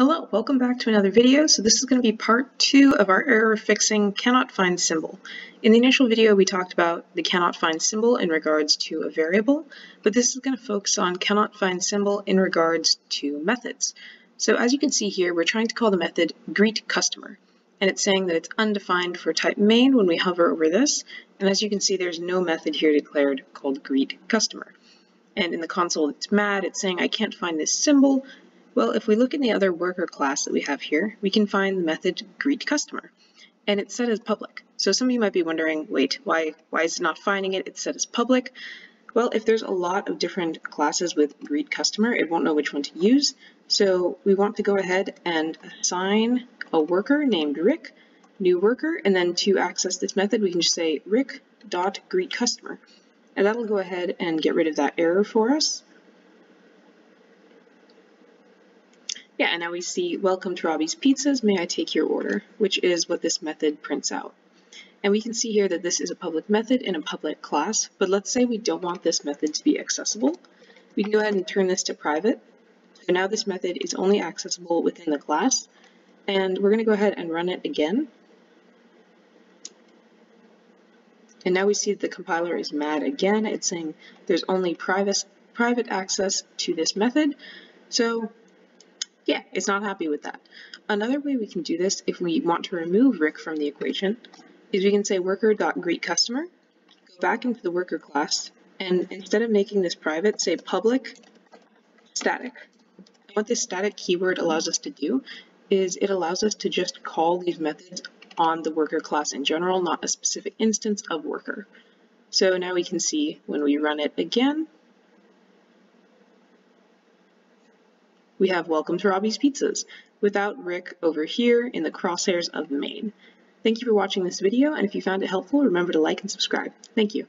Hello, welcome back to another video. So this is going to be part two of our error fixing cannot find symbol. In the initial video we talked about the cannot find symbol in regards to a variable, but this is going to focus on cannot find symbol in regards to methods. So as you can see here, we're trying to call the method greet customer, and it's saying that it's undefined for type main when we hover over this, and as you can see there's no method here declared called greet customer. And in the console it's mad, it's saying I can't find this symbol, well, if we look in the other worker class that we have here, we can find the method greetCustomer, and it's set as public. So some of you might be wondering, wait, why, why is it not finding it? It's set as public. Well, if there's a lot of different classes with greetCustomer, it won't know which one to use. So we want to go ahead and assign a worker named Rick, new worker, and then to access this method, we can just say rick.greetCustomer. And that'll go ahead and get rid of that error for us. Yeah, and now we see, welcome to Robbie's Pizzas, may I take your order, which is what this method prints out. And we can see here that this is a public method in a public class, but let's say we don't want this method to be accessible. We can go ahead and turn this to private. So now this method is only accessible within the class, and we're going to go ahead and run it again. And now we see that the compiler is mad again. It's saying there's only private, private access to this method. So yeah, it's not happy with that. Another way we can do this if we want to remove Rick from the equation is we can say worker.greetCustomer, go back into the worker class, and instead of making this private, say public static. And what this static keyword allows us to do is it allows us to just call these methods on the worker class in general, not a specific instance of worker. So now we can see when we run it again, we have Welcome to Robbie's Pizzas, without Rick over here in the crosshairs of main. Thank you for watching this video, and if you found it helpful, remember to like and subscribe. Thank you.